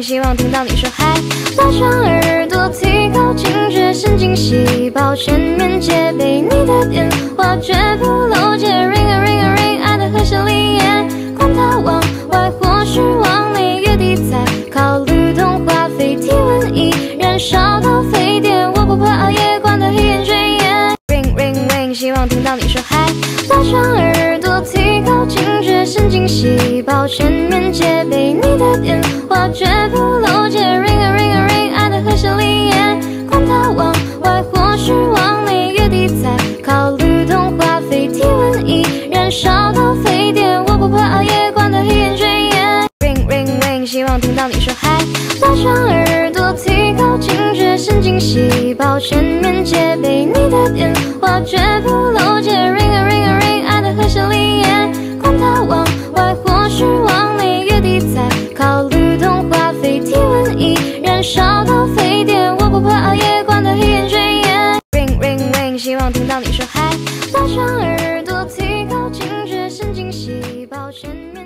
希望听到你说嗨。拉长耳朵，提高警觉，神经细胞全面戒备。你的电话绝不漏接，ring a ring a ring，爱的和弦里耶。管它往外或是往内，月底再考虑动话费。体温一燃烧到沸点，我不怕熬夜，管它黑眼圈耶。ring ring ring，希望听到你说嗨。拉长耳朵，提高警觉，神经细胞全面戒备。你的电话绝烧到沸点，我不怕熬夜，管它黑眼圈耶。ring ring ring，希望听到你说嗨。拉长耳朵，提高警觉，神经细胞全面戒备。你的电话绝不漏接，ring a ring a ring，爱的和弦里耶。管它往外或是往内，月底再考虑通话费。体温一燃烧到沸点，我不怕熬夜，管它黑眼圈耶。ring ring ring，希望听到你说嗨。拉长耳神秘